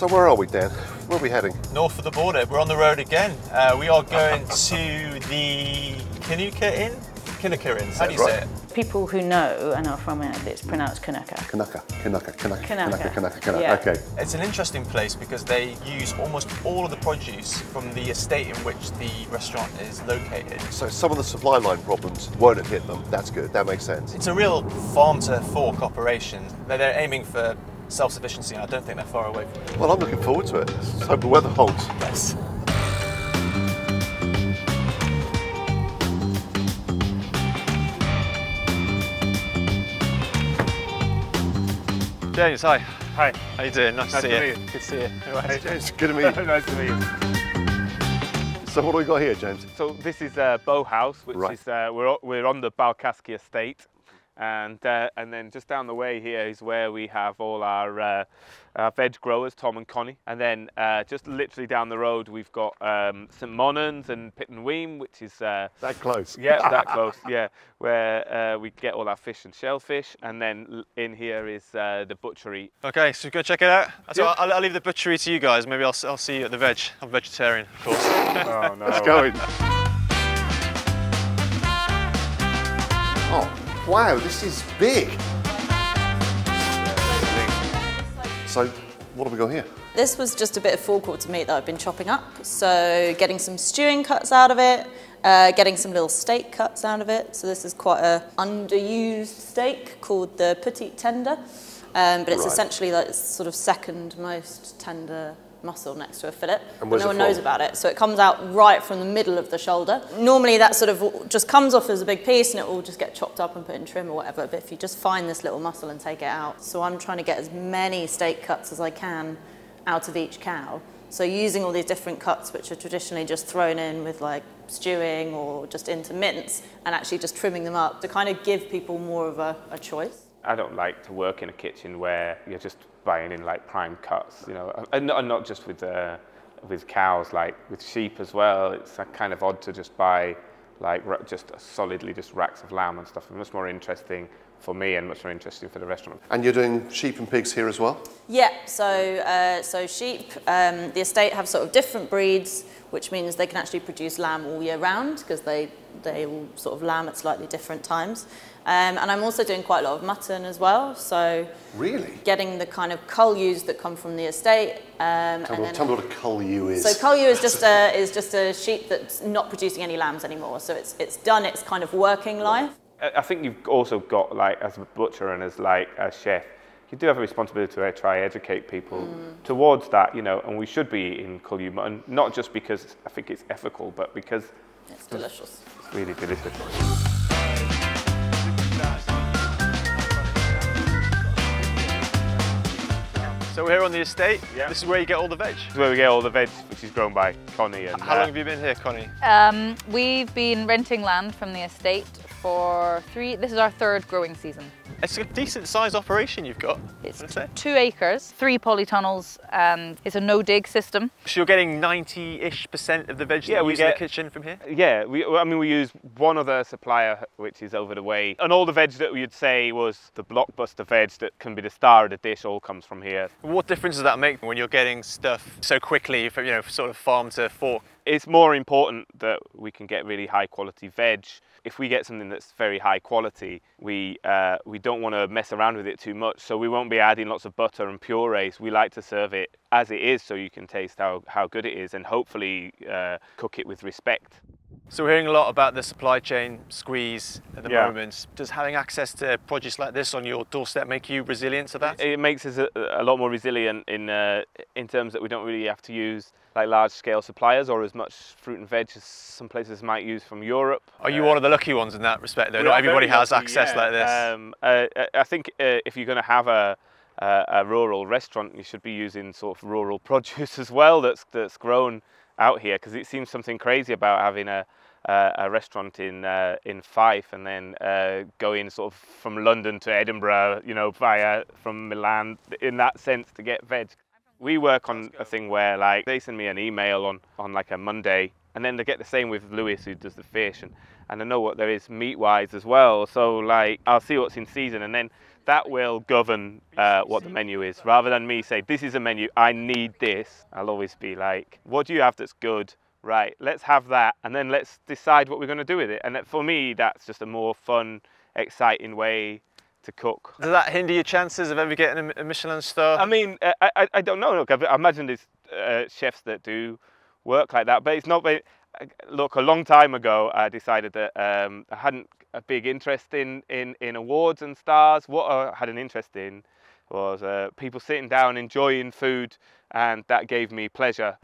So where are we, Dan? Where are we heading? North of the border, we're on the road again. Uh, we are going to the Kinneuchar Inn? Kinneuchar Inn, how do you say it? People who know and are from it, it's pronounced Kanuka. Kanaka, Kanaka, Kanaka, Kanaka. Kanaka, Kanaka, Kanaka. Yeah. Okay. It's an interesting place because they use almost all of the produce from the estate in which the restaurant is located. So some of the supply line problems won't have hit them. That's good. That makes sense. It's a real farm to fork operation. They're, they're aiming for self-sufficiency and I don't think they're far away from it. Well, I'm looking forward to it. Let's hope the weather holds. Yes. James, hi. Hi. How you doing? Nice, Nice to to see you. meet you. Good to see you. Hey, James, good to meet you. nice to meet you. So what do we got here, James? So this is uh, Bowhouse, which Right. is uh, we're we're on the Balcaskie estate, and uh, and then just down the way here is where we have all our, uh, our veg growers, Tom and Connie, and then uh, just literally down the road we've got um, St Monans and Pittenweem, which is uh, That close. yeah that close, yeah, where uh, we get all our fish and shellfish, and then in here is uh, the butchery. Okay, so go check it out. So Yeah. I'll, I'll leave the butchery to you guys. Maybe I'll, s- I'll see you at the veg. I'm vegetarian, of course. Oh no! Let's go in. Oh, wow, this is big. So what have we got here? This was just a bit of forequarter meat that I've been chopping up. So getting some stewing cuts out of it, uh, getting some little steak cuts out of it. So this is quite a underused steak called the petite tender. Um, but it's Right. essentially like its sort of second most tender muscle next to a fillet. And no one knows about it. So it comes out right from the middle of the shoulder. Normally that sort of just comes off as a big piece and it will just get chopped up and put in trim or whatever. But if you just find this little muscle and take it out. So I'm trying to get as many steak cuts as I can out of each cow. So using all these different cuts, which are traditionally just thrown in with like stewing or just into mince, and actually just trimming them up to kind of give people more of a, a choice. I don't like to work in a kitchen where you're just buying in like prime cuts, you know, and not, and not just with uh, with cows, like with sheep as well. It's uh, kind of odd to just buy like just solidly just racks of lamb and stuff. It's much more interesting for me and much more interesting for the restaurant. And you're doing sheep and pigs here as well? Yeah, so uh, so sheep, um, the estate have sort of different breeds, which means they can actually produce lamb all year round because they they all sort of lamb at slightly different times. Um, and I'm also doing quite a lot of mutton as well, so Really? getting the kind of cull ewes that come from the estate. Um, Tell and me, then tell me what a cull ewe is. so cull ewe is just a is just a sheep that's not producing any lambs anymore. So it's it's done its kind of working life. I I think you've also got like as a butcher and as like a chef, you do have a responsibility to try educate people towards that, you know, and we should be eating Cull ewe mutton, not just because I think it's ethical, but because It's delicious. it's really delicious. so we're here on the estate. Yeah. This is where you get all the veg. This is where we get all the veg, which is grown by Connie. And How uh, long have you been here, Connie? Um, we've been renting land from the estate for three, this is our third growing season. It's a decent sized operation you've got. It's two acres, three polytunnels, and it's a no dig system. So you're getting 90-ish percent of the veg Yeah, that we use in get- the kitchen from here? Yeah, we, I mean, we use one other supplier, which is over the way. And all the veg that we'd say was the blockbuster veg that can be the star of the dish all comes from here. What difference does that make when you're getting stuff so quickly from, you know, sort of farm to fork? It's more important that we can get really high quality veg. If we get something that's very high quality, we, uh, we don't want to mess around with it too much. So we won't be adding lots of butter and purees. We like to serve it as it is so you can taste how, how good it is and hopefully uh, cook it with respect. So we're hearing a lot about the supply chain squeeze at the Yeah. moment. Does having access to produce like this on your doorstep make you resilient to that? It makes us a, a lot more resilient in uh, in terms that we don't really have to use like large scale suppliers or as much fruit and veg as some places might use from Europe. Are you one of the lucky ones in that respect though? Not everybody very has lucky, access yeah. like this. Um, uh, I think uh, if you're going to have a, a a rural restaurant, you should be using sort of rural produce as well. That's that's grown out here because it seems something crazy about having a a, a restaurant in uh, in Fife and then uh, going sort of from London to Edinburgh, you know, via from Milan in that sense to get veg. We work on a thing where like they send me an email on on like a Monday and then they get the same with Lewis who does the fish and and I know what there is meat wise as well. So like I'll see what's in season, and then that will govern uh, what the menu is. Rather than me say this is a menu, I need this. I'll always be like, what do you have that's good? Right, let's have that, and then let's decide what we're going to do with it. And that- for me, that's just a more fun, exciting way to cook. Does that hinder your chances of ever getting a, a Michelin star? I mean, uh, I, I, I don't know. Look, I, I imagine there's uh, chefs that do work like that, but it's not very. uh, Look, a long time ago, I decided that um, I hadn't a big interest in, in, in awards and stars. What I had an interest in was uh, people sitting down enjoying food, and that gave me pleasure.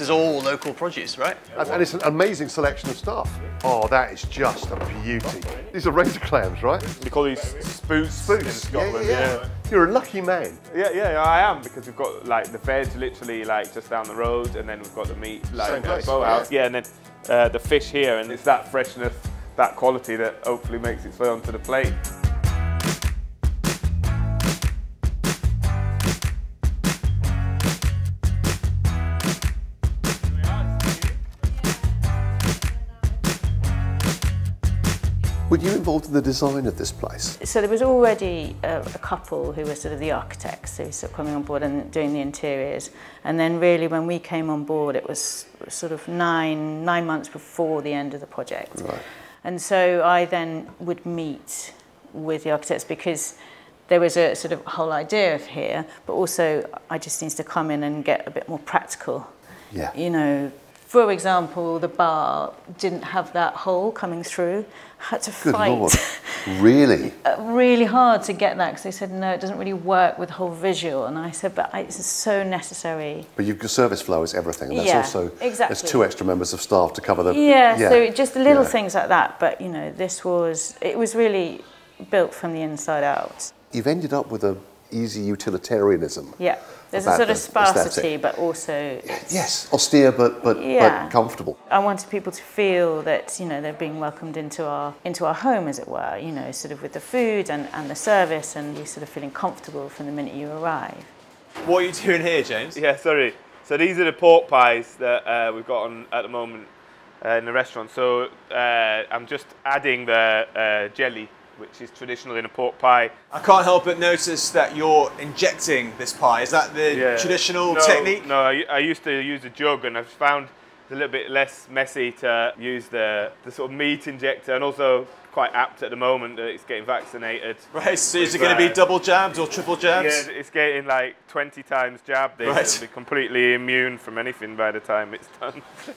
This is all local produce, right? And, and it's an amazing selection of stuff. Oh, that is just a beauty. These are razor clams, right? We call these spoots, in Scotland. yeah, yeah. You're a lucky man. Yeah, yeah, I am because we've got like the veg literally like just down the road, and then we've got the meat like Same at the place, Bowhouse. Yeah, and then uh, the fish here, and it's that freshness, that quality that hopefully makes its way onto the plate. Were you involved in the design of this place? So there was already a, a couple who were sort of the architects who were sort of coming on board and doing the interiors. And then really when we came on board, it was sort of nine, nine months before the end of the project. Right. And so I then would meet with the architects because there was a sort of whole idea of here, but also I just needs to come in and get a bit more practical. Yeah. You know, for example, the bar didn't have that hole coming through. had to Good fight lord. Really? uh, really hard to get that because they said no, it doesn't really work with the whole visual. And I said, but it's so necessary. But your service flow is everything. And that's Yeah, also there's two extra members of staff to cover the Yeah, so just little yeah. things like that. But you know, this was it was really built from the inside out. You've ended up with a easy utilitarianism. Yeah, there's a sort of sparsity, aesthetic. but also Yes, austere but but, Yeah. but comfortable. I wanted people to feel that you know they're being welcomed into our into our home, as it were. You know, sort of with the food and, and the service, and you sort of feeling comfortable from the minute you arrive. What are you doing here, James? Yeah, sorry. So these are the pork pies that uh, we've got on at the moment uh, in the restaurant. So uh, I'm just adding the uh, jelly, which is traditional in a pork pie. I can't help but notice that you're injecting this pie. Is that the Yeah. traditional No, technique? No, I, I used to use a jug, and I've found it's a little bit less messy to use the, the sort of meat injector, and also quite apt at the moment that it's getting vaccinated. Right, so is it going to be uh, double jabs or triple jabs? Yeah, it's getting like 20 times jabbed. Right. It'll be completely immune from anything by the time it's done.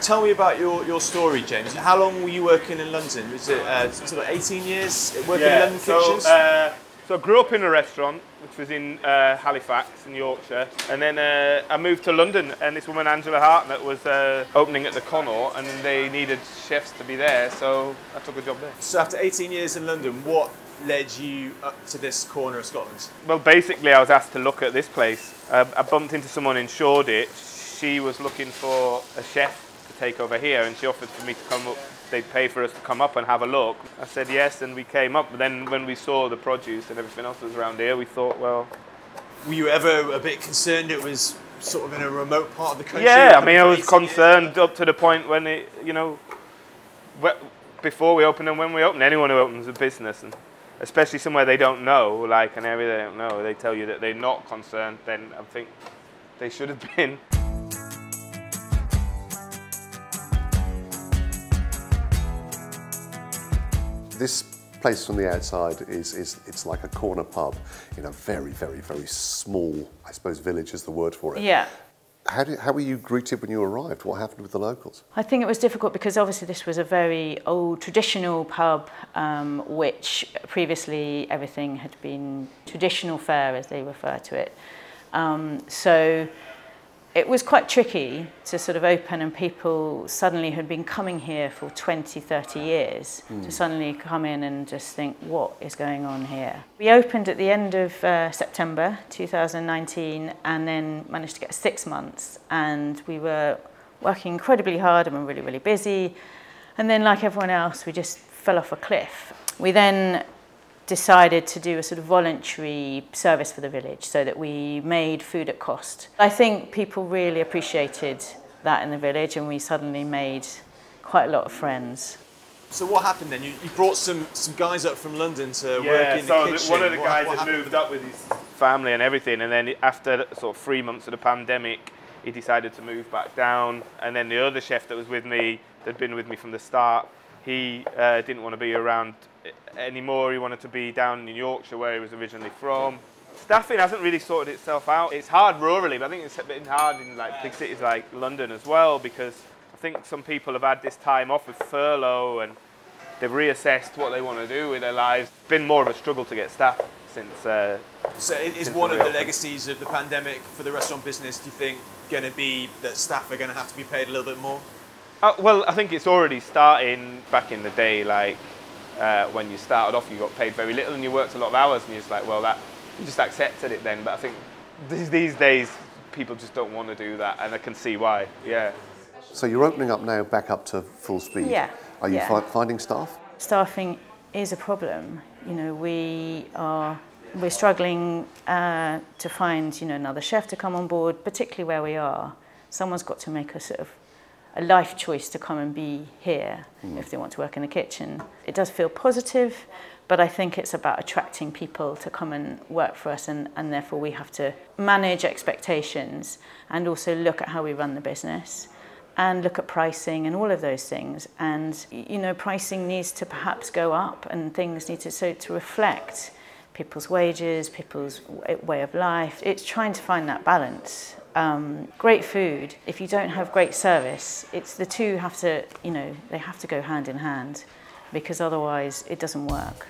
Tell me about your, your story, James. How long were you working in London? Was it uh, sort of 18 years working in London so, kitchens? Uh, so I grew up in a restaurant, which was in uh, Halifax in Yorkshire, and then uh, I moved to London, and this woman Angela Hartnett was uh, opening at the Connaught, and they needed chefs to be there, so I took a job there. so after 18 years in London, what led you up to this corner of Scotland? Well, basically, I was asked to look at this place. Uh, I bumped into someone in Shoreditch. She was looking for a chef take over here, and she offered for me to come up. They'd pay for us to come up and have a look. I said yes, and we came up. But then, when we saw the produce and everything else that was around here, we thought, well, Were you ever a bit concerned it was sort of in a remote part of the country? yeah. I mean, I was 18 years? concerned up to the point when it, you know, before we open and when we open. Anyone who opens a business, and especially somewhere they don't know, like an area they don't know, they tell you that they're not concerned. Then I think they should have been. This place from the outside is, is it's like a corner pub in a very, very, very small, I suppose village is the word for it. Yeah. How, did, how were you greeted when you arrived? What happened with the locals? I think it was difficult because obviously this was a very old traditional pub, um, which previously everything had been traditional fare, as they refer to it. Um, so it was quite tricky to sort of open, and people suddenly had been coming here for 20, 30 years to suddenly come in and just think, what is going on here? We opened at the end of uh, September 2019 and then managed to get six months, and we were working incredibly hard and were really, really busy. And then, like everyone else, we just fell off a cliff. We then decided to do a sort of voluntary service for the village so that we made food at cost. I think people really appreciated that in the village, and we suddenly made quite a lot of friends. So what happened then? You, you brought some, some guys up from London to work in so the the- kitchen. one of the What- guys what had moved up with his family and everything, and then after sort of three months of the pandemic, he decided to move back down. And then the other chef that was with me, that'd been with me from the start, he uh, didn't want to be around anymore. He wanted to be down in Yorkshire, where he was originally from. Staffing hasn't really sorted itself out. It's hard rurally, but I think it's been hard in like big cities like London as well because I think some people have had this time off with furlough and they've reassessed what they want to do with their lives. It's been more of a struggle to get staff since. Uh, So it is one of the legacies of the pandemic for the restaurant business, do you think, going to be that staff are going to have to be paid a little bit more? Uh, well, I think it's already starting back in the day. Like uh, when you started off, you got paid very little and you worked a lot of hours, and you're just like, well, that you just accepted it then. But I think these, these days, people just don't want to do that, and I can see why. Yeah. So you're opening up now back up to full speed. Yeah, Are you yeah. fi- finding staff? Staffing is a problem. You know, we are we're struggling uh, to find you know another chef to come on board, particularly where we are. Someone's got to make a sort of a life choice to come and be here mm. if they want to work in the kitchen. It does feel positive, but I think it's about attracting people to come and work for us, and, and therefore we have to manage expectations and also look at how we run the business and look at pricing and all of those things. And, you know, pricing needs to perhaps go up and things need to, so to reflect people's wages, people's way of life. It's trying to find that balance. Um, great food. If you don't have great service, it's the two have to you know they have to go hand in hand, because otherwise it doesn't work.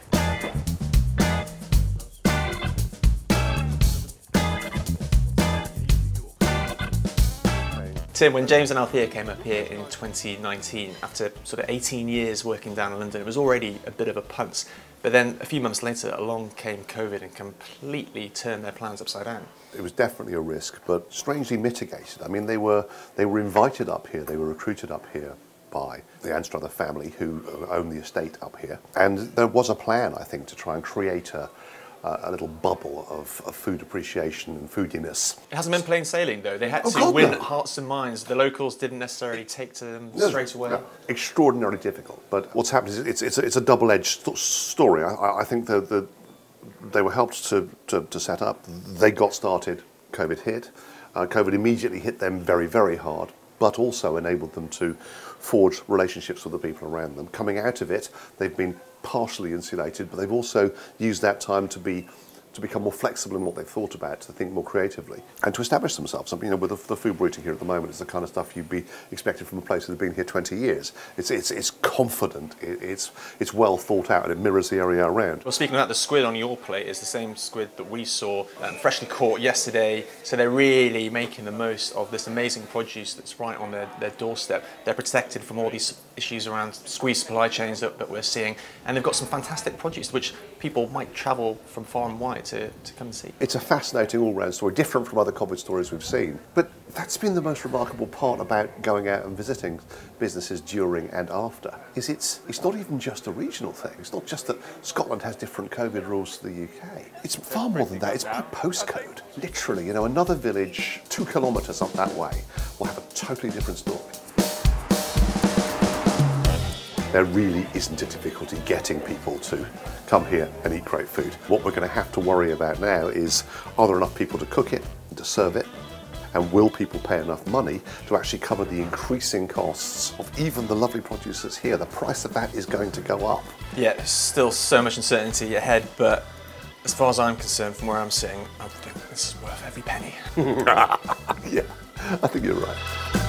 Tim, when James and Alethea came up here in 2019, after sort of 18 years working down in London, it was already a bit of a punt. But then a few months later, along came COVID and completely turned their plans upside down. It was definitely a risk, but strangely mitigated. I mean, they were they were invited up here. They were recruited up here by the Anstruther family, who own the estate up here, and there was a plan, I think, to try and create a. A little bubble of, of food appreciation and foodiness. It hasn't been plain sailing though. They had Oh, to God, win no. hearts and minds. The locals didn't necessarily take to them No, straight away. no, extraordinarily difficult. But what's happened is it's, it's, a, it's a double-edged st- story. I- I, think that the, they were helped to, to, to set up. They got started. COVID hit. Uh, COVID immediately hit them very, very hard, but also enabled them to forge relationships with the people around them. Coming out of it, they've been partially insulated, but they've also used that time to be to become more flexible in what they've thought about, to think more creatively, and to establish themselves. Mean, you know, with the, the food we're here at the moment, it's the kind of stuff you'd be expected from a place that's been here 20 years. It's, it's, it's confident, it, it's, it's well thought out, and it mirrors the area around. Well, speaking of that, the squid on your plate is the same squid that we saw um, freshly caught yesterday. So they're really making the most of this amazing produce that's right on their, their doorstep. They're protected from all these issues around squeezed supply chains that, that we're seeing. And they've got some fantastic produce which people might travel from far and wide to, to come and see. It's a fascinating all-round story, different from other COVID stories we've seen. But that's been the most remarkable part about going out and visiting businesses during and after. Is it's it's not even just a regional thing. It's not just that Scotland has different COVID rules to the UK. It's far more than that. It's by postcode. Literally, you know, another village two kilometres up that way will have a totally different story. There really isn't a difficulty getting people to come here and eat great food. What we're going to have to worry about now is are there enough people to cook it, to serve it, and will people pay enough money to actually cover the increasing costs of even the lovely produce that's here? The price of that is going to go up. Yeah, there's still so much uncertainty ahead, but as far as I'm concerned, from where I'm sitting, I think this is worth every penny. yeah, I think you're right.